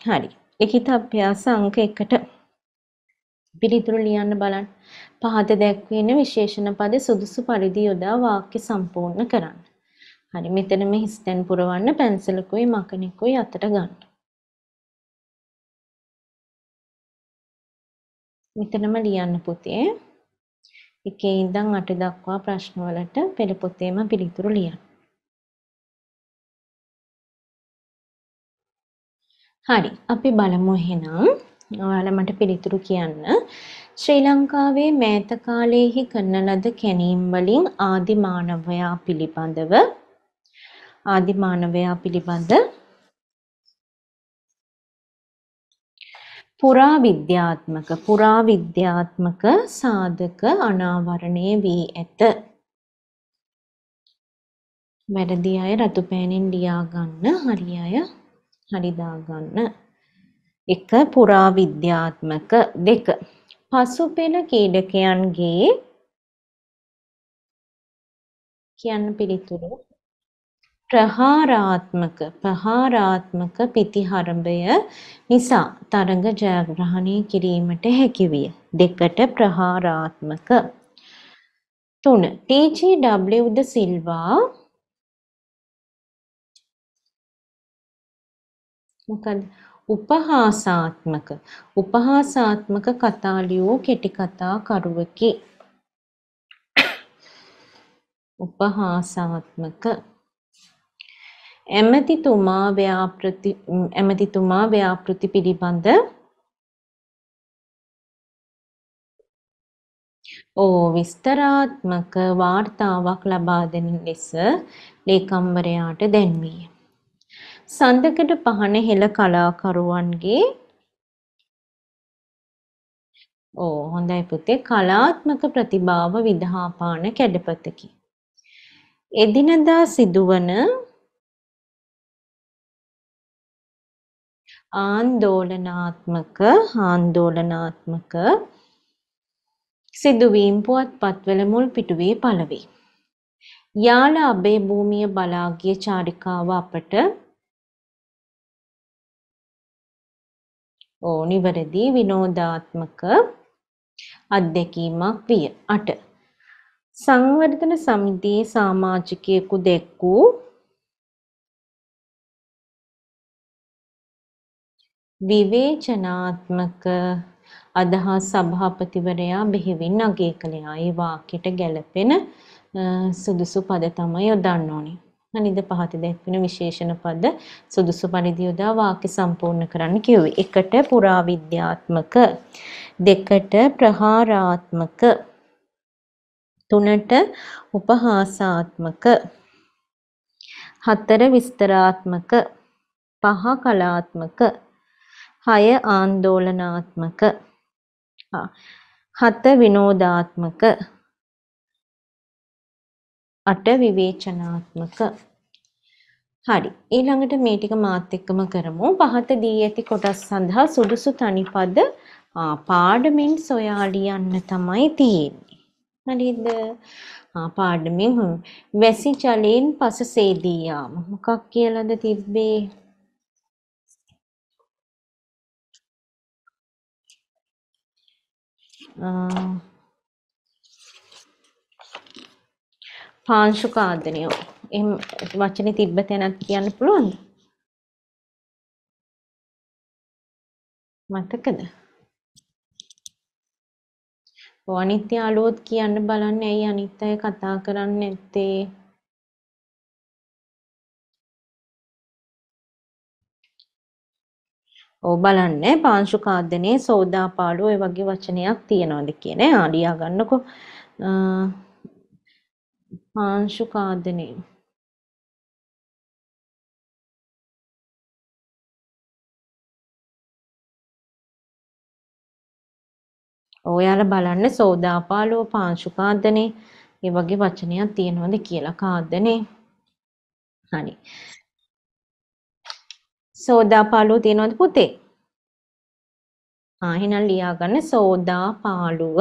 හරි. ලිඛිත අභ්‍යාස අංක 1ට පිළිතුරු ලියන්න බලන්න. පහත දැක්වෙන විශේෂණ පද සුදුසු පරිදි යොදා වාක්‍ය සම්පූර්ණ කරන්න. හරි මෙතන මේ හිස්තැන් පුරවන්න පැන්සලකුයි මකනිකුයි අතට ගන්න. මෙතනම ලියන්න පුතේ. එකේ ඉඳන් අට දක්වා ප්‍රශ්නවලට පෙළ පොතේම පිළිතුරු ලියන්න. හරි අපි බලමු එහෙනම්. ඔයාලා මට පිළිතුරු කියන්න. ශ්‍රී ලංකාවේ මෑත කාලයේහි කරන ලද කැණීම් වලින් ආදි මානවයා පිළිබඳව. ආදි මානවයා පිළිබඳ. පුරාවිද්‍යාත්මක පුරාවිද්‍යාත්මක සාධක අනාවරණය වී ඇත. වැරදි අය රතු පෑනෙන් ලියා ගන්න හරි අය හරි දාගන්න. එක පුරාවිද්‍යාත්මක දෙක පසුපෙළ ක්‍රීඩකයන්ගේ කියන්න පිළිතුරු ප්‍රහාරාත්මක ප්‍රහාරාත්මක පිතිහරඹය නිසා තරඟ ජයග්‍රහණය කිරීමට හැකිවිය. දෙකට ප්‍රහාරාත්මක. තුන ටීජී ද සිල්වා මොකද උපහාසාත්මක උපහාසාත්මක කතා ලියූ කෙටි කතා කරුවකි. උපහාසාත්මක ඇමතිතුමා ව්‍යාපෘති ඇමතිතුමා ව්‍යාපෘති පිළිබඳ ඕ විස්තරාත්මක වාර්තාවක් ලබා දෙන ලෙස ලේකම්වරයාට දැන්වීය. සඳකඩ පහන හෙළ කලාකරුවන්ගේ ඕ හොඳයි පුතේ කලාත්මක ප්‍රතිභාව විදහාපාන කැඩපතකි. එදිනදා සිදුවන ආන්දෝලනාත්මක ආන්දෝලනාත්මක සිදුවීම් පුවත්පත්වල මුල් පිටුවේ පළවේ. යාල අබේ භූමිය බලා ගිය චාරිකාව අපට නිවැරදි විනෝදාත්මක අත්දැකීමක් විය. 8. සංවර්ධන සමිතියේ සමාජිකයෙකු දැක්වූ විවේචනාත්මක අදහස් සභාපතිවරයා බෙහෙවින් අගය කළා. ඒ වාක්‍යයට ගැලපෙන සුදුසු පද තමයි යොදන්න ඕනේ. අනිද පහත දැක්වෙන විශේෂණ පද සුදුසු පරිදි යොදා වාක්‍ය සම්පූර්ණ කරන්න කිව්වේ. එකට පුරාවිද්‍යාත්මක, දෙකට ප්‍රහාරාත්මක, තුනට උපහාසාත්මක, හතර විස්තරාත්මක, පහ කලාත්මක, හය ආందోලනාත්මක, හත විනෝදාත්මක අට විවේචනාත්මක. හරි. ඊළඟට මේ ටික මාත් එක්කම කරමු. පහත දී ඇති කොටස් සඳහා සුදුසු තනිපද පාඩමින් සොයා ලියන්න තමයි තියෙන්නේ. හරිද? පාඩමින්. වැසි ජලයෙන් පස සේදී යාම මොකක් කියලාද තිබ්බේ? පාංශුක ආදනය. එහෙම වචනේ තිබ්බ තැනක් කියන්න පුළුවන්ද? මතකද? ඔය අනිත් යාළුවොත් කියන්න බලන්න ඇයි අනිත් අය කතා කරන්නේ නැත්තේ? ඔව් බලන්න පාංශු කාදනේ සෝදාපාලු ඔය වගේ වචනයක් තියනවාද කියන ආ ලියා ගන්නකෝ පාංශු කාදනය ඔයාලා බලන්න සෝදාපාලුව පාංශු කාදනේ ඒ වගේ වචනයක් තියෙනවද කියලා කාදනේ හරි. සෝදාපාලුව තියෙනවද පුතේ? ආ එහෙනම් ලියා ගන්න සෝදාපාලුව.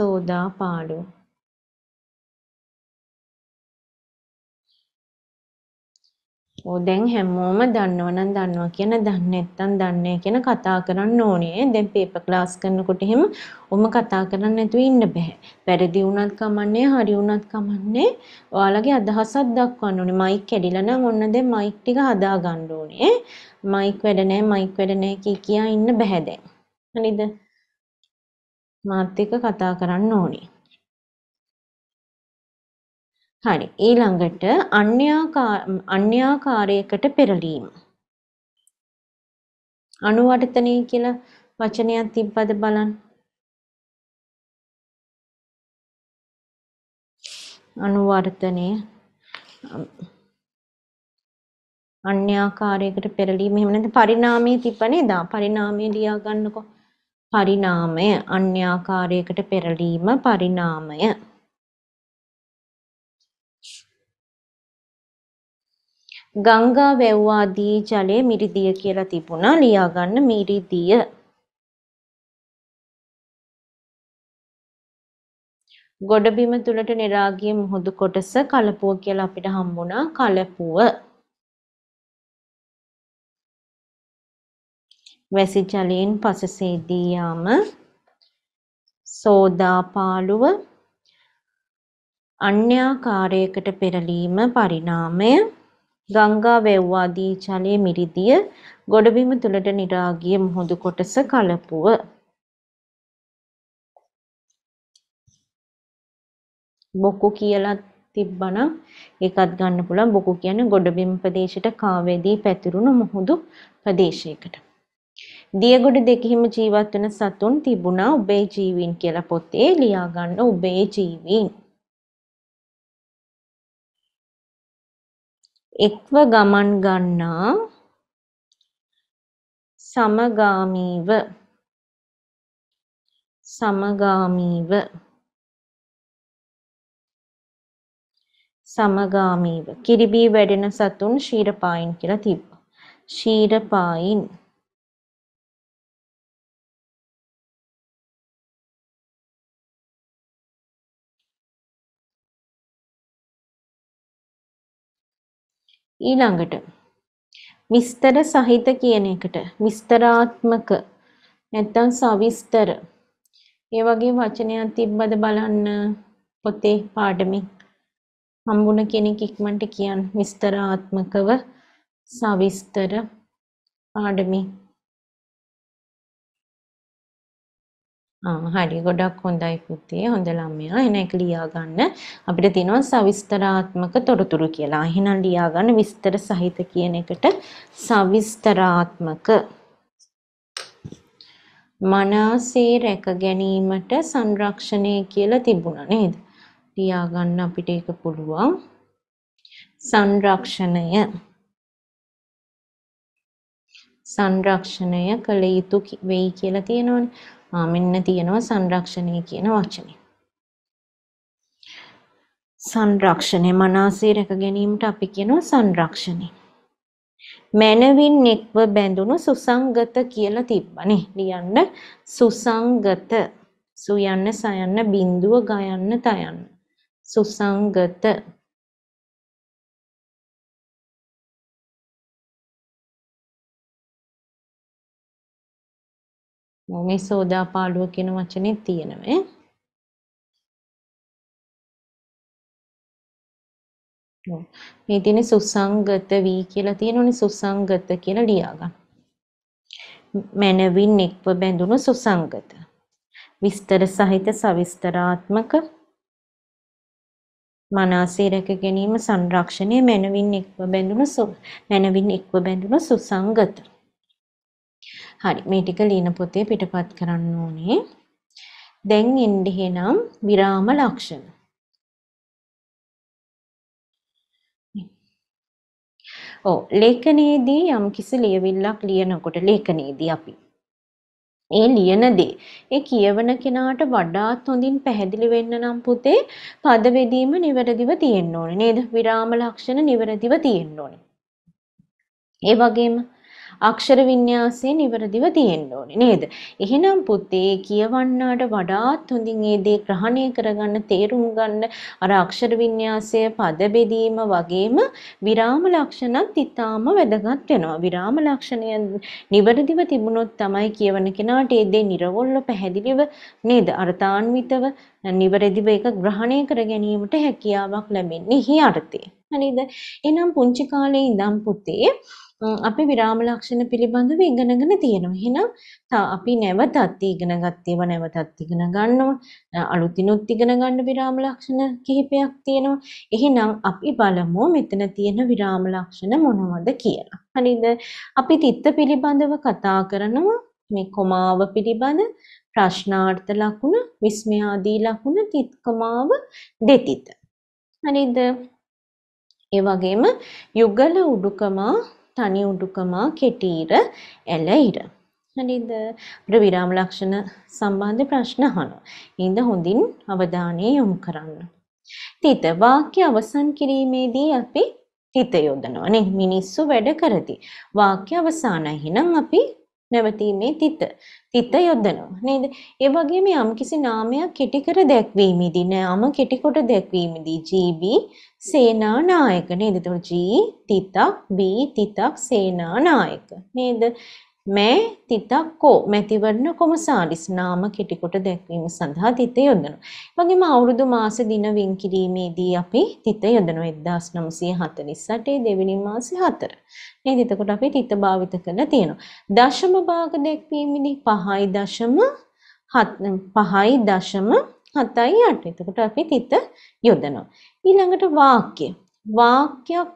සෝදා පාඩුව ඕ දැන් හැමෝම දන්නවනම් දන්නවා කියන දන්නේ නැත්නම් දන්නේ කියන කතා කරන්න ඕනේ. දැන් පේපර් ක්ලාස් කරනකොට එහෙම ඔම කතා කරන්න නැතුව ඉන්න බෑ. වැරදි වුණත් කමන්නේ, හරි වුණත් කමන්නේ. ඔයාලගේ අදහසක් දක්වන්න ඕනේ. මයික් කැඩිලා නම් ඔන්න දැන් මයික් ටික හදා ගන්න ඕනේ. මයික් වැඩ නැහැ, මයික් වැඩ නැහැ කී කියා ඉන්න බෑ දැන්. හරිද? මාත් එක්ක කතා කරන්න ඕනේ. හරි ඊළඟට අන්‍යාකාරයකට පෙරලීම. අනුවර්තනය කියලා වචනයක් තිබ්බද බලන්න. අනුවර්තනය අන්‍යාකාරයකට පෙරලීම එහෙම නැත්නම් පරිණාමයේ තිබ්බ නේද? පරිණාමය ලියා ගන්නකො. පරිණාමය අන්‍යාකාරයකට පෙරලීම පරිණාමය. ගංගා වැව් ආදී ජලය මිරිදිය කියලා තිබුණා. ලියාගන්න මිරිදිය. ගොඩබිම තුලට නිරාගිය මුහුදු කොටස කලපුව කියලා අපිට හම්බුණා. කලපුව. වැසි ජලයෙන් පසසේදී යාම සෝදාපාලුව අන්‍යාකාරයකට පෙරලීම පරිණාමය. ගංගා වැව් ආදී ජලය මිරිදිය ගොඩබිම තුලට නිරා ගිය මුහුදු කොටස කලපුව. බොකු කියලා තිබ්බනම් ඒකත් ගන්න පුළුවන්. බොකු කියන්නේ ගොඩබිම් ප්‍රදේශයට කාවේදී පැතිරුණු මුහුදු ප්‍රදේශයකට. දියගොඩ දෙකෙහිම ජීවත් වෙන සතුන් තිබුණා උබේ ජීවීන් කියලා පොතේ ලියා ගන්න උබේ ජීවීන්. එක්ව ගමන් ගන්නා සමගාමීව. සමගාමීව. සමගාමීව. කිරිබී වැඩෙන සතුන් ශීරපායින් කියලා තිබ්බා. ශීරපායින්. ඊළඟට විස්තර සහිත කියන එකට. විස්තරාත්මක නැත්තම් සවිස්තර. ඒ වගේ වචනයක් තිබ්බද බලන්න පොතේ පාඩමේ. හම්බුණ කෙනෙක් ඉක්මනට කියන්න. විස්තරාත්මකව සවිස්තර පාඩමේ. හරි ගොඩක් හොඳයි පුතේ හොඳ ළමයා එහෙනම් ඒක ලියා ගන්න අපිට තියෙනවා සවිස්තරාත්මක තොරතුරු කියලා. එහෙනම් ලියා ගන්න විස්තර සහිත කියන එකට සවිස්තරාත්මක මනසේ රැක ගැනීමට සංරක්ෂණය කියලා තිබුණා නේද? ලියා ගන්න අපිට ඒක පුළුවන්. සංරක්ෂණය සංරක්ෂණය කළ යුතු වෙයි කියලා තියෙනවනේ. මෙන්න තියෙනවා සංරක්ෂණය කියන වචනේ. සංරක්ෂණය මනාසේ රැක ගැනීමට අපි කියනවා සංරක්ෂණය. මනවින් එක්ව බැඳුණු සුසංගත කියලා තිබ්බනේ. ලියන්න සුසංගත. සුයන්න සයන්න බිඳුව ගයන්න තයන්න. සුසංගත මේ සෝදාපාලුව කියන වචනේ තියෙනවා මේ තියෙන සුසංගත වී කියලා තියෙනෝනේ සුසංගත කියලා ලියා ගන්න. මනවින් එක්ව බැඳුණු සුසංගත. විස්තර සහිත සවිස්තරාත්මක මනසේ රැක ගැනීම සංරක්ෂණය මනවින් එක්ව බැඳුණු මනවින් එක්ව බැඳුණු සුසංගත. හරි මේ ටික ලියන පොතේ පිටපත් කරන්න ඕනේ. දැන් එන්නේ එහෙනම් විරාම ලක්ෂණ. ඔව් ලේඛනයේදී යම්කිසි ලියවිල්ලක් ලියනකොට ලේඛනයේදී අපි ඒ ලියන දේ ඒ කියවන කෙනාට වඩාත් හොඳින් පැහැදිලි වෙන්න නම් පුතේ පද බෙදීම නිවැරදිව තියෙන්න ඕනේ නේද? විරාම ලක්ෂණ නිවැරදිව තියෙන්න ඕනේ. ඒ වගේම අක්ෂර වින්‍යාසය නිවැරදිව තියෙන්න ඕනේ නේද? එහෙනම් පුතේ කියවන්නාට වඩාත් හොඳින් ඒ දේ ග්‍රහණය කරගන්න තේරුම් ගන්න අර අක්ෂර වින්‍යාසය පද බෙදීම වගේම විරාම ලක්ෂණත් ඉතාම වැදගත් වෙනවා. විරාම ලක්ෂණය නිවැරදිව තිබුණොත් තමයි කියවන කෙනාට ඒ දේ නිර්වොල්ව පැහැදිලිව නේද? අර්ථාන්විතව නිවැරදිව ඒක ග්‍රහණය කර ගැනීමට හැකියාවක් ලැබෙන්නේ එහි අර්ථය. හරිද? එහෙනම් පුංචි කාලේ ඉඳන් පුතේ අපි විරාම ලක්ෂණ පිළිබඳව ඉගෙනගෙන තියෙනවා. එහෙනම් අපි නැවතත් ඉගෙන ගත්තේව නැවතත් ඉගෙන ගන්නවා. අලුතිනුත් ඉගෙන ගන්න විරාම ලක්ෂණ කිහිපයක් තියෙනවා. එහෙනම් අපි බලමු මෙතන තියෙන විරාම ලක්ෂණ මොනවද කියලා. හරිද? අපි තිත්ත පිළිබඳව කතා කරනවා. මේ කොමාව පිළිබඳ ප්‍රශ්නාර්ථ ලකුණ, විස්මයාදී ලකුණ, තිත්කමාව, දෙතිත. හරිද? ඒ වගේම යුගල උඩුකමා තනි උඩුකමා කෙටීර ඇල ඉර. හරිද? අපිට විරාම ලක්ෂණ සම්බන්ධ ප්‍රශ්න අහනවා. ඉඳ හොඳින් අවධානය යොමු කරන්න. තිත වාක්‍ය අවසන් කිරීමේදී අපි තිත යොදනවා නේ. මිනිස්සු වැඩ කරති. වාක්‍ය අවසానයි. එහෙනම් අපි නැවතීමේ තිත තිත යොදනවා නේද? ඒ වගේම යම්කිසි නාමයක් කෙටි කර දැක්වීමේදී නෑම කෙටි කොට දැක්වීමේදී GB සේනා නායක නේද? එතකොට G තිතක් B තිතක් සේනා නායක නේද? මෑ තිතක් කෝ මැතිවරණ කොමසාරිස් නාම කෙටිකොට දැක්වීම සඳහා තිත යොදනවා. වගේම අවුරුදු මාස දින වෙන් කිරීමේදී අපි තිත යොදනවා 1948 දෙවෙනි මාසේ 4. නේද? එතකොට අපි තිත භාවිත කරලා තියෙනවා. දශම භාග දැක්වීමේදී 5.7 5.7යි 8. එතකොට අපි තිත යොදනවා. ඊළඟට වාක්‍ය වාක්‍යයක්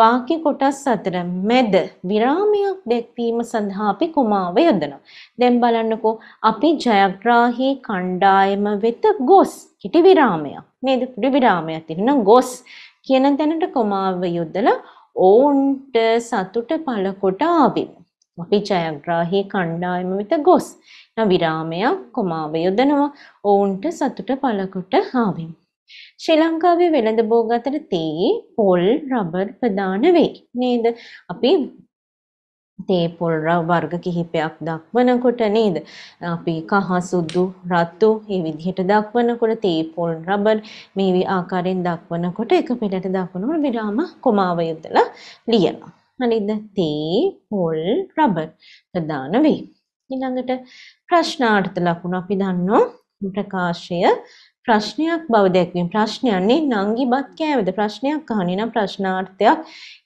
වාක්‍ය කොටස් අතර මැද විරාමයක් දැක්වීම සඳහා අපි කුමාව යොදනවා. දැන් බලන්නකෝ අපි ජයග්‍රාහී කණ්ඩායම වෙත ගොස් කිටි විරාමයක් නේද? කුඩි විරාමයක් තියෙනවා ගොස් කියන තැනට කුමාව යොදලා ඔවුන්ට සතුට පළ කොට ආවෙමු. අපි ජයග්‍රාහී කණ්ඩායම වෙත ගොස් විරාමයක් කුමාව යොදනවා ඔවුන්ට සතුට පළ කොට ආවෙමු. ශ්‍රී ලංකාවේ වෙළඳ භෝග අතර තේ, පොල්, රබර් ප්‍රධාන වෙයි. නේද? අපි තේ පොල් වර්ග කිහිපයක් දක්වනකොට නේද? අපි කහ සුදු රතු මේ විදිහට දක්වනකොට තේ පොල් රබර් මේ ආකාරයෙන් දක්වනකොට එක පිටට දක්වනකොට විරාම කොමාව යොදලා ලියනවා. හරිද? තේ පොල් රබර් ප්‍රධාන වෙයි. ඊළඟට ප්‍රශ්නාර්ථ ලකුණු අපි දන්නවා ප්‍රකාශය ප්‍රශ්නයක් බව දැක්වීම ප්‍රශ්නයන්නේ නංගි බත් කෑවද? ප්‍රශ්නයක් අහන්නේ නම් ප්‍රශ්නාර්ථයක්.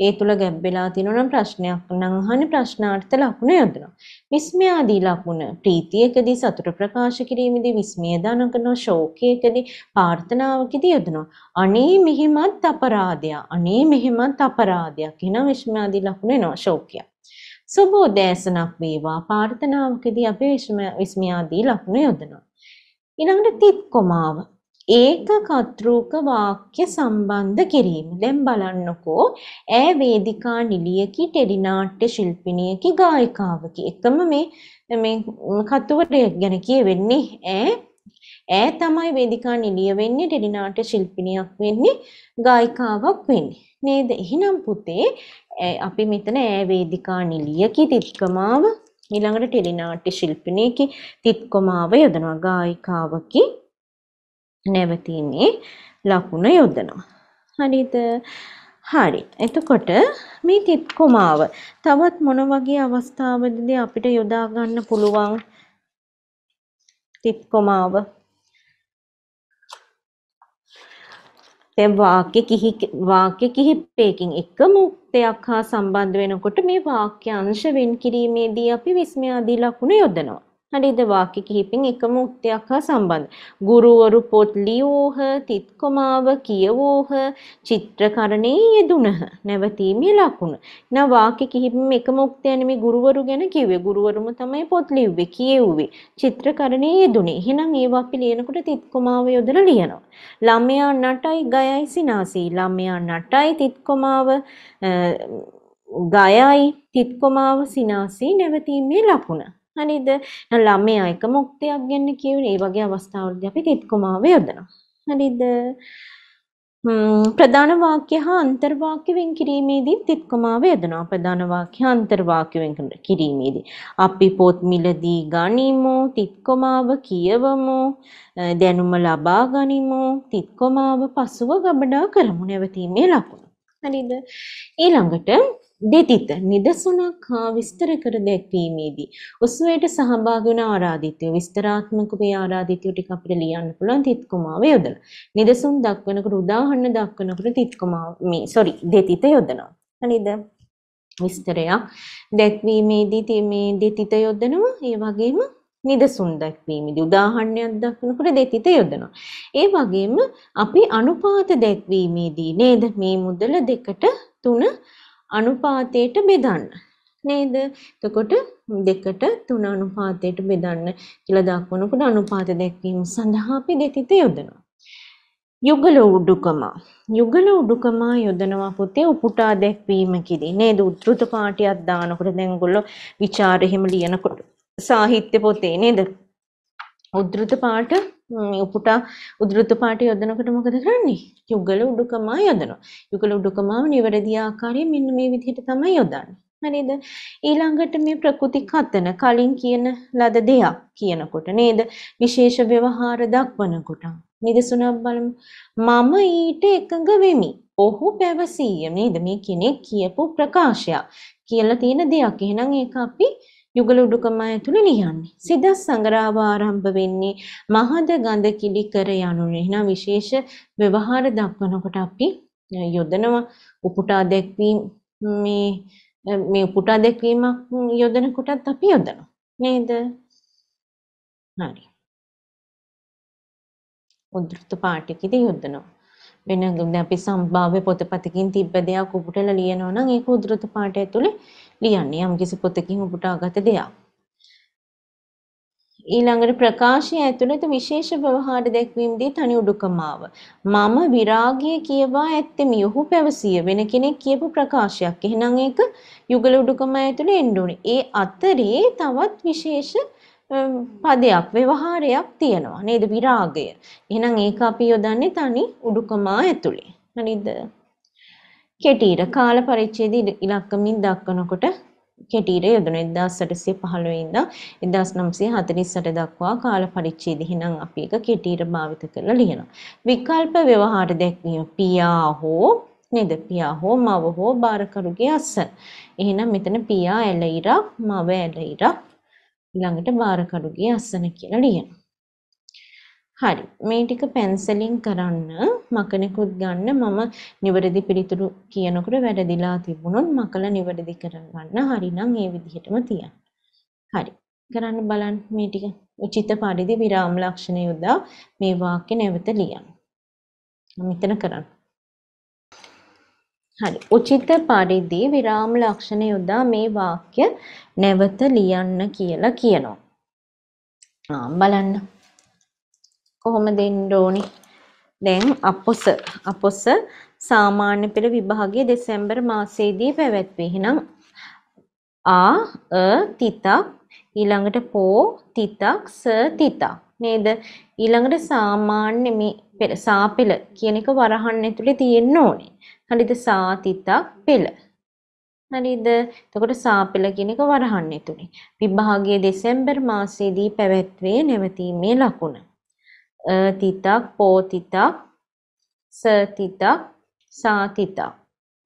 ඒ තුල ගැබ් වෙලා තියෙනවා නම් ප්‍රශ්නයක්. නම් අහන්නේ ප්‍රශ්නාර්ථ ලකුණ යොදනවා. විස්මය ආදී ලකුණ. ප්‍රීතියකදී සතුට ප්‍රකාශ කිරීමේදී විස්මය දාන කරනවා ශෝකයකදී ප්‍රාර්ථනාවකදී යොදනවා. අනේ මෙහිමත් අපරාධයක්. අනේ මෙහිමත් අපරාධයක්. කියන විස්මය ආදී ලකුණ එනවා. ශෝකයක්. සුබෝදෑසනක් වේවා. ප්‍රාර්ථනාවකදී අපි විස්මය ආදී ලකුණ යොදනවා. ඊළඟට තිත් කොමාව. ඒක කතෘක වාක්‍ය සම්බන්ධ කිරීම. දැන් බලන්නකෝ ඈ වේදිකා නිලියකි ටෙලිනාට්‍ය ශිල්පිනියකි ගායිකාවකි. එකම මේ මේ කතුවරයෙක් ගැන කියවෙන්නේ ඈ ඈ තමයි වේදිකා නිලිය වෙන්නේ ටෙලිනාට්‍ය ශිල්පිනියක් වෙන්නේ ගායිකාවක් වෙන්නේ. නේද? එහෙනම් පුතේ අපි මෙතන ඈ වේදිකා නිලියකි තිත්කමාව ඊළඟට ටෙලිනාට්‍ය ශිල්පිනියකි තිත්කොමාව යොදනවා ගායිකාවකි නැවතීමේ ලකුණ යොදනවා. හරිද? හරි. එතකොට මේ තිත්කොමාව තවත් මොන වගේ අවස්ථාවකදී අපිට යොදා ගන්න පුළුවන් තිත්කොමාව දැන් වාක්‍ය කිහි වාක්‍ය කිහිපයකින් එකම උක්තයක් හා සම්බන්ධ වෙනකොට මේ වාක්‍ය අංශ වෙන් කිරීමේදී අපි විස්මයාදී ලකුණ යොදනවා. හරිද වාක්‍ය කිහිපෙන් එකම උක්තයක් හා සම්බන්ධ. ගුරුවරු පොත් ලියූහ, තිත්කොමාව කියවූහ, චිත්‍රකරණයේ යෙදුණහ. නැවතීමේ ලකුණ. නා වාක්‍ය කිහිපෙම එකම උක්තය නෙමෙයි ගුරුවරු ගැන කිව්වේ. ගුරුවරුම තමයි පොත් ලිව්වේ, කියෙව්වේ. චිත්‍රකරණයේ යෙදුනේ. එහෙනම් ඒවා අපි ලියනකොට තිත්කොමාව යොදලා ලියනවා. ළමයා නටයි ගයයි සිනාසී. ළමයා නටයි තිත්කොමාව ගයයි තිත්කොමාව සිනාසී නැවතීමේ ලකුණ. හරිද? ළමයා එක මුක්තියක් ගන්න කියුනේ. ඒ වගේ අවස්ථාවලදී අපි තිත්කොමාව යොදනවා. හරිද? ප්‍රධාන වාක්‍ය හා අන්තර්වාක්‍ය වෙන් කිරීමේදී තිත්කොමාව යොදනවා. ප්‍රධාන වාක්‍ය හා අන්තර්වාක්‍ය වෙන් කිරීමේදී අපි පොත් මිලදී ගනිමු, තිත්කොමාව කියවමු, දැනුම ලබා ගනිමු, තිත්කොමාව පසුව ගබඩා කරමු නැවතීමේ ලකුණු. හරිද? ඊළඟට දෙතිත නිදසුනක් හා විස්තර කර දැක්වීමේදී උත්සවයට සහභාගී වන ආරාධිතයෝ විස්තරාත්මක වේ ආරාධිතයෝ ටික අපිට ලියන්න පුළුවන් තිත්කුමාව යොදලා. නිදසුන් දක්වනකොට උදාහරණ දක්වනකොට තිත්කුමාව මේ සෝරි දෙතිත යොදනවා. හරිද? විස්තරයක් දැක්වීමේදී මේ දෙතිත යොදනවා. ඒ වගේම නිදසුන් දැක්වීමේදී උදාහරණයක් දක්වනකොට දෙතිත යොදනවා. ඒ වගේම අපි අනුපාත දැක්වීමේදී නේද මේ මුදල දෙකට තුන අනුපාතයට බෙදන්න. නේද? එතකොට දෙකට තුන අනුපාතයට බෙදන්න කියලා දක්වනකොට අනුපාත දැක්වීම සඳහා අපි දෙතිත යොදනවා. යුගල උඩුකම යුගල උඩුකම යොදනවා පුතේ උපුටා දැක්වීමකදී නේද උද්ෘත පාඨයක් දානකොට දැන් ඔයගොල්ලෝ ਵਿਚාර එහෙම ලියනකොට සාහිත්‍ය පොතේ නේද උද්ෘත පාඨ උපුටා උද්ෘත පාඨ යොදනකොට මොකද කරන්නේ? යුගල උඩුකමා යොදනවා. යුගල උඩුකමාව නිවැරදි ආකාරයෙන් මෙන්න මේ විදිහට තමයි යොදන්නේ. හරිද? ඊළඟට මේ ප්‍රකෘති කතන කලින් කියන ලද දෙයක් කියනකොට නේද? විශේෂ ව්‍යවහාර දක්වනකොට. නිදසුනක් බලමු. මම ඊට එකඟ වෙමි. ඔහු පැවසීය නේද? මේ කෙනෙක් කියපු ප්‍රකාශයක්. කියලා තියෙන දෙයක්. එහෙනම් ඒක අපි යුගල උඩුකම ඇතුළේ ලියන්නේ. සිදස් සංග්‍රහව ආරම්භ වෙන්නේ මහද ගඳ කිලි කර යනුනේ. එහෙනම් විශේෂ ව්‍යවහාර දක්වනකොට අපි යොදනවා උපුටා දැක්වීම මේ මේ උපුටා දැක්වීමක් යොදන කොටත් අපි යොදනවා. නේද? හරි. උද්ෘත පාඨකෙදී යොදනවා. වෙන දැන් අපි සම්භාව්‍ය පොතපතකින් තිබ්බ දෙයක් උපුටලා ලියනවා නම් ඒක උද්ෘත පාඨය ඇතුලේ ලියන්නේ යම්කිසි පොතකින් උපුටාගත දෙයක්. ඊළඟට ප්‍රකාශය ඇතුළත විශේෂ ව්‍යවහාර දැක්වීමදී තනි උඩුකමාව. මම විරාගය කියවා ඇත්තෙමි. ඔහු පැවසිය වෙන කෙනෙක් කියපු ප්‍රකාශයක්. එහෙනම් ඒක යුගල උඩුකම ඇතුළේ එන්න ඕනේ. ඒ අතරේ තවත් විශේෂ පදයක් ව්‍යවහාරයක් තියෙනවා නේද විරාගය. එහෙනම් ඒක අපි යොදන්නේ තනි උඩුකමා ඇතුලේ. හරිද? කෙටීර කාල පරිච්ඡේද ඉලක්කමින් දක්වනකොට කෙටීර යොදන 1815 ඉඳන් 1948 දක්වා කාල පරිච්ඡේද එහෙනම් අපි එක කෙටීර භාවිත කරලා ලියනවා. විකල්ප ව්‍යවහාර දැක්වීම පියා හෝ නේද පියා හෝ මව හෝ බාරකරුගේ අස්ස. එහෙනම් මෙතන පියා ඇල ඉරක් මව ඇල ඉරක් ඊළඟට බාරකඩුගේ අස්සන කියලා ලියනවා. හරි මේ ටික පැන්සලින් කරන්න මකනෙකුත් ගන්න මම නිවැරදි පිළිතුරු කියනකොට වැරදිලා තිබුණොත් මකලා නිවැරදි කරගන්න හරිනම් ඒ විදිහටම තියන්න. හරි කරන්න බලන්න මේ ටික උචිත පරිදි විරාම ලක්ෂණ යොදා මේ වාක්‍ය නැවත ලියන්න. මෙතන කරන්න. හරි. උචිත පරිදි විරාම ලක්ෂණ යොදා මේ වාක්‍ය නැවත ලියන්න කියලා කියනවා. ආ බලන්න. කොහොම දෙන්න ඕනි? දැන් අපොස අපොස සාමාන්‍ය පෙළ විභාගයේ දෙසැම්බර් මාසයේදී පැවැත්වේ. එහෙනම් ආ අ තිතක් ඊළඟට පෝ තිතක් ස තිතක් නේද? ඊළඟට සාමාන්‍ය මේ සාපෙළ කියන එක වරහන් ඇතුලේ තියෙන්න ඕනේ. හරිද සාතිතක් පෙළ. හරිද? එතකොට සාපෙළ කියන එක වරහන් ඇතුලේ. විභාගයේ දෙසැම්බර් මාසයේදී පැවැත්වේ නැවතීමේ ලකුණ. අ තිතක් පෝ තිතක් ස තිතක් සා තිතක්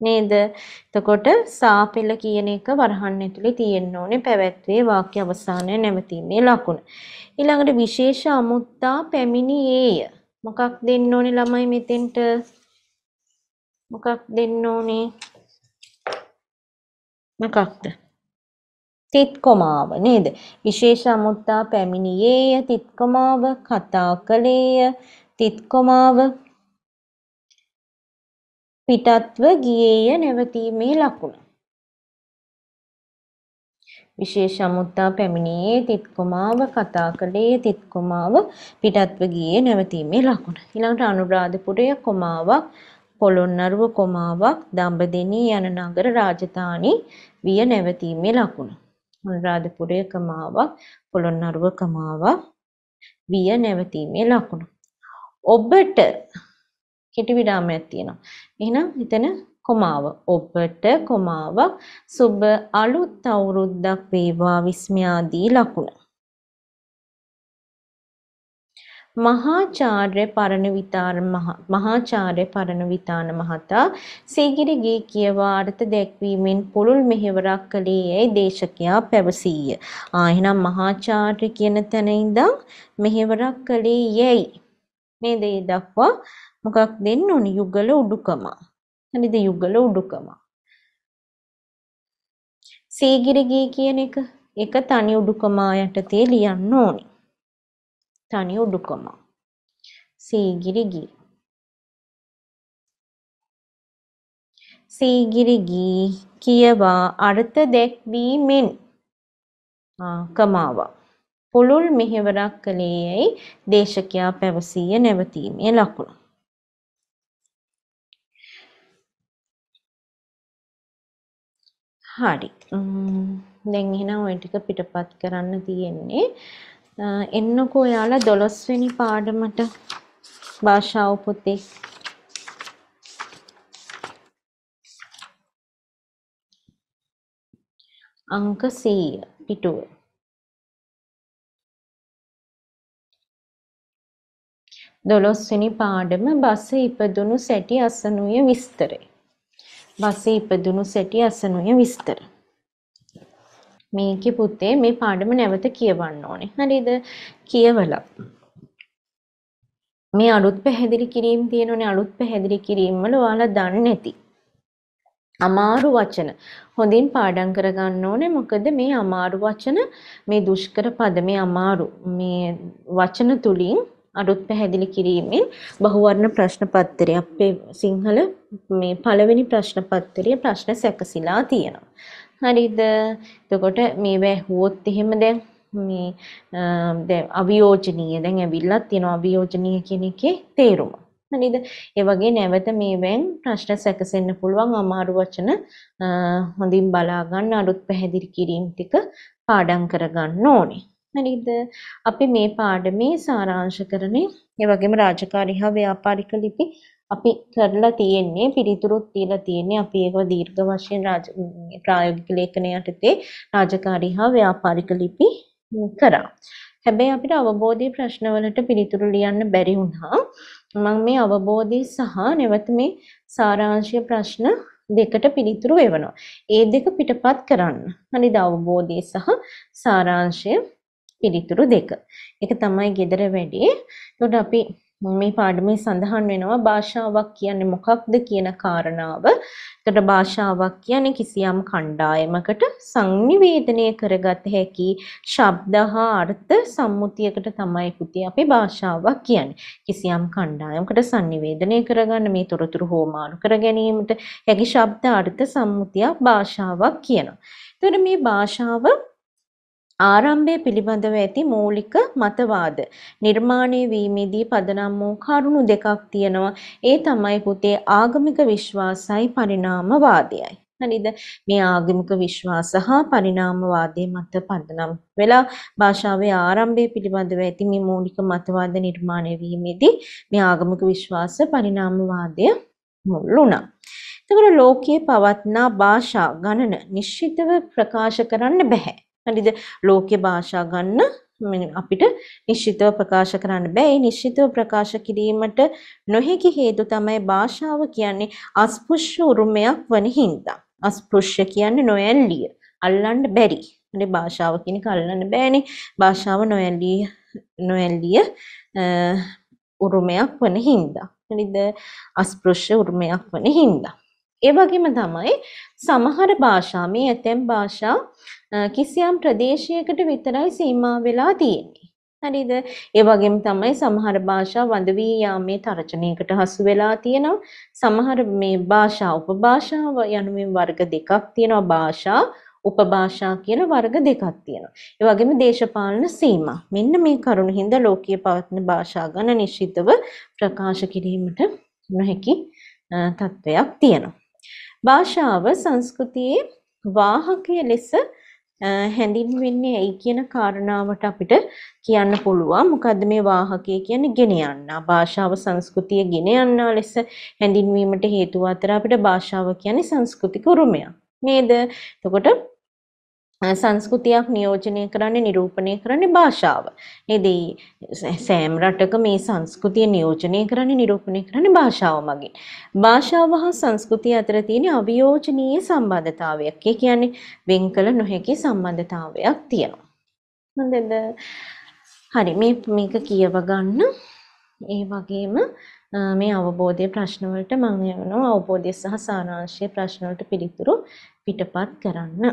නේද? එතකොට සාපෙළ කියන එක වරහන් ඇතුලේ තියෙන්න ඕනේ පැවැත්වේ වාක්‍ය අවසානයේ නැවතීමේ ලකුණ. ඊළඟට විශේෂ අමුත්තා පැමිණියේය. මොකක් දෙන්න ඕනේ ළමයි මෙතෙන්ට? මොකක් දෙන්න ඕනේ? මොකක්ද? තිත්කොමාව නේද? විශේෂ අමුත්තා පැමිණියේය තිත්කොමාව කතා කළේය තිත්කොමාව පිටත්ව ගියේය නැවතීමේ ලකුණ. විශේෂ අමුත්තා පැමිණියේ තිත්කොමාව කතා කළේ තිත්කොමාව පිටත්ව ගියේ නැවතීමේ ලකුණ. ඊළඟට අනුරාධපුරය කොමාවක් පොළොන්නරුව කොමාවක් දඹදෙණිය යන නගර රාජධානි විය නැවතීමේ ලකුණ. අනුරාධපුරය කමාවක් පොළොන්නරුව කමාවක් විය නැවතීමේ ලකුණ. ඔබට කෙටි විරාමයක් තියෙනවා. එහෙනම් එතන කොමාව ඔබට කොමාවක් සුබ අලුත් අවුරුද්දක් වේවා විස්මයාදී ලකුණ. මහාචාර්ය පරණවිතාන මහාචාර්ය පරණවිතාන මහතා සීගිරි ගී කියවා අර්ථ දැක්වීමෙන් පුළුල් මෙහෙවරක් කළේ යැයි දේශකයා පැවසීය. ආ එහෙනම් මහාචාර්ය කියන තැන ඉඳන් මෙහෙවරක් කළේ යැයි මේ දේ දක්වා මොකක් දෙන්න ඕනි යුගල උඩුකම. හරිද යුගල උඩුකම. සීගිරි ගී කියන එක එක තනි උඩුකමා යටතේ ලියන්න ඕනි. තනි උඩුකම සීගිරි ගී සීගිරි ගී කියවා අර්ථ දැක්වීමෙන් කමාවා පුළුල් මෙහෙවරක් කළේ යැයි දේශකයා පැවසීය නැවතීමේ ලකුණ. හරි. දැන් එහෙනම් ওই ටික පිටපත් කරන්න තියෙන්නේ. එන්නකෝ ඔයාලා 12 වෙනි පාඩමට භාෂාව පොතේ අංක 100 පිටුව දොළොස්වෙනි පාඩම බස ඉපදුණු සැටි අසනුය විස්තරය. බස ඉපදුණු සැටි අසනුය විස්තර. මේකේ පුතේ මේ පාඩම නැවත කියවන්න ඕනේ. හරිද? කියවලා. මේ අලුත් පැහැදිලි කිරීම තියෙනෝනේ අලුත් පැහැදිලි කිරීම වල ඔයාලා දන්නේ නැති. අමාරු වචන හොඳින් පාඩම් කරගන්න ඕනේ මොකද මේ අමාරු වචන මේ දුෂ්කර පද මේ අමාරු මේ වචන තුලින් අලුත් පැහැදිලි කිරීමෙන් බහුවර්ණ ප්‍රශ්න පත්‍රය අපේ සිංහල මේ පළවෙනි ප්‍රශ්න පත්‍රයේ ප්‍රශ්න සැකසීලා තියෙනවා. හරිද? එතකොට මේවා ඇහුවොත් එහෙම දැන් මේ දැන් අවියෝජනීය දැන් ඇවිල්ලත් තියෙනවා අවියෝජනීය කියන එකේ තේරුම. හරිද? ඒ වගේ නැවත මේවෙන් ප්‍රශ්න සැකසෙන්න පුළුවන් අමාරු වචන හොඳින් බලා ගන්න අලුත් පැහැදිලි කිරීම් ටික පාඩම් කරගන්න ඕනේ. හරිද? අපි මේ පාඩමේ සාරාංශකරණේ ඒ වගේම රාජකාරී හා ව්‍යාපාරික ලිපි අපි කරලා තියෙන්නේ පිළිතුරුත් තියලා තියෙන්නේ අපි ඒක දීර්ඝ වශයෙන් ප්‍රායෝගික ලේඛන යටතේ රාජකාරී හා ව්‍යාපාරික ලිපි කරා. හැබැයි අපිට අවබෝධී ප්‍රශ්නවලට පිළිතුරු ලියන්න බැරි වුණා. මම මේ අවබෝධය සහ නැවත මේ සාරාංශය ප්‍රශ්න දෙකට පිළිතුරු එවනවා. ඒ දෙක පිටපත් කරන්න. හරිද අවබෝධය සහ සාරාංශය පිළිතුරු දෙක. ඒක තමයි gedara වැඩි. එතකොට අපි මේ පාඩමේ සඳහන් වෙනවා භාෂාවක් කියන්නේ මොකක්ද කියන කාරණාව. එතකොට භාෂාවක් කියන්නේ කිසියම් කණ්ඩායමකට සංනිවේදනය කරගත හැකි ශබ්ද හා අර්ථ සම්මුතියකට තමයි පුතේ අපි භාෂාවක් කියන්නේ. කිසියම් කණ්ඩායමකට සංනිවේදනය කරගන්න මේ තොරතුරු හෝමාරු කර ගැනීමට හැකි ශබ්ද අර්ථ සම්මුතියක් භාෂාවක් කියනවා. එතකොට මේ භාෂාව ආරම්භය පිළිබඳව ඇති මූලික මතවාද නිර්මාණය වීමේදී පදනම් වූ කරුණු දෙකක් තියෙනවා. ඒ තමයි පුතේ ආගමික විශ්වාසයි පරිණාමවාදයයි. හරිද? මේ ආගමික විශ්වාස හා පරිණාමවාදයේ මත පදනම් වෙලා භාෂාවේ ආරම්භය පිළිබඳව ඇති මේ මූලික මතවාද නිර්මාණය වීමේදී මේ ආගමික විශ්වාස පරිණාමවාදය මුල් වුණා. එතකොට ලෝකයේ පවත්නා භාෂා ගණන නිශ්චිතව ප්‍රකාශ කරන්න බෑ. හරිද ලෝකේ භාෂා ගන්න අපිට නිශ්චිතව ප්‍රකාශ කරන්න බෑ. ඒ නිශ්චිතව ප්‍රකාශ කිරීමට නොහැකි හේතු තමයි භාෂාව කියන්නේ අස්පෘශ්‍ය උරුමයක් වන හින්දා. අස්පෘශ්‍ය කියන්නේ නොයල්ලිය. අල්ලන්න බැරි. හරි භාෂාව කියන එක අල්ලන්න බෑනේ. භාෂාව නොයල්ලිය නොයල්ලිය උරුමයක් වන හින්දා. හරිද? අස්පෘශ්‍ය උරුමයක් වන හින්දා. ඒ වගේම තමයි සමහර භාෂා මේ ඇතැම් භාෂා කිසියම් ප්‍රදේශයකට විතරයි සීමා වෙලා තියෙන්නේ. හරිද? ඒ වගේම තමයි සමහර භාෂා වඳ වී යාමේ තරජනයකට හසු වෙලා තියෙනවා. සමහර මේ භාෂා උපභාෂාව යනුවෙන් වර්ග දෙකක් තියෙනවා. භාෂා උපභාෂා කියලා වර්ග දෙකක් තියෙනවා. ඒ වගේම දේශපාලන සීමා. මෙන්න මේ කරුණු හින්දා ලෝකීය පවතින භාෂා ගණ නිශ්චිතව ප්‍රකාශ කිරීමට නොහැකි තත්වයක් තියෙනවා. භාෂාව සංස්කෘතියේ වාහකය ලෙස හැඳින්වෙන්නේ ඇයි කියන කාරණාවට අපිට කියන්න පුළුවන්. මොකද්ද මේ වාහකය කියන්නේ ගෙන යන්නා. භාෂාව සංස්කෘතිය ගෙන යන්නා ලෙස හැඳින්වීමට හේතුව අතර අපිට භාෂාව කියන්නේ සංස්කෘතික උරුමයක්. නේද? එතකොට සංස්කෘතියක් නියෝජනය කරන්නේ නිරූපණය කරන්නේ භාෂාව. නේද? සෑම රටක මේ සංස්කෘතිය නියෝජනය කරන්නේ නිරූපණය කරන්නේ භාෂාව මගින්. භාෂාව හා සංස්කෘතිය අතර තියෙන අවියෝජනීය සම්බන්ධතාවයක්. ඒ කියන්නේ වෙන් කළ නොහැකි සම්බන්ධතාවයක් තියෙනවා. හොඳද? හරි මේ මේක කියව ගන්න. ඒ වගේම මේ අවබෝධය ප්‍රශ්න වලට මම යනවා අවබෝධය සහ සාරාංශයේ ප්‍රශ්න වලට පිළිතුරු පිටපත් කරන්න.